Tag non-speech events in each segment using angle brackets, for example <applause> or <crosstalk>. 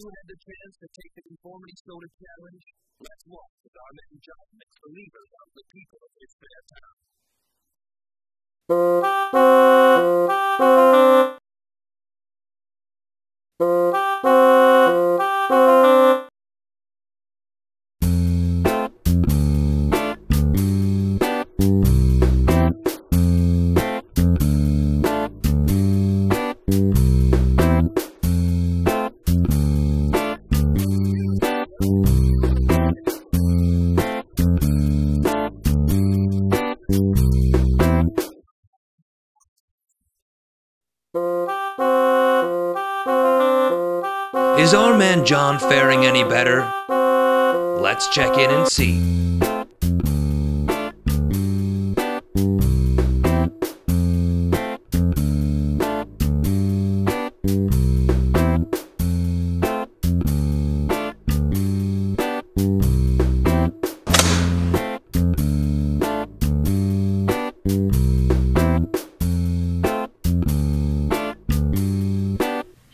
you had the chance to take the conformity soda challenge? Let's walk with our man John believers of the people of his fair town. Is our man John faring any better? Let's check in and see.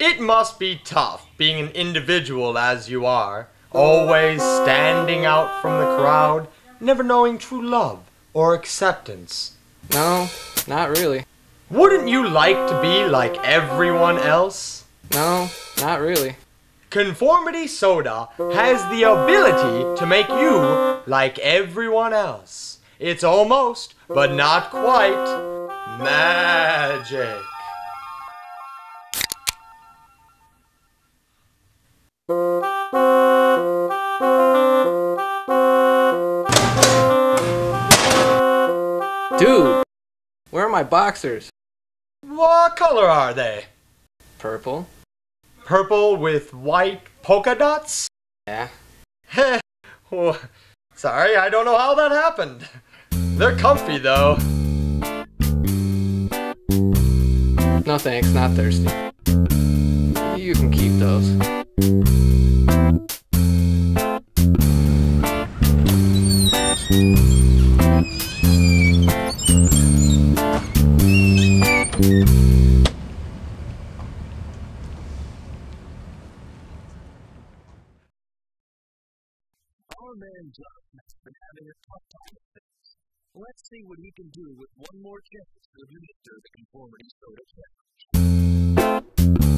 It must be tough being an individual as you are, always standing out from the crowd, never knowing true love or acceptance. No, not really. Wouldn't you like to be like everyone else? No, not really. Conformity Soda has the ability to make you like everyone else. It's almost, but not quite, magic. Dude, where are my boxers? What color are they? Purple. Purple with white polka dots? Yeah. <laughs> Heh. Sorry, I don't know how that happened. They're comfy though. No thanks, not thirsty. Has been having a tough time with. Let's see what he can do with one more chance to administer the conformity soda challenge.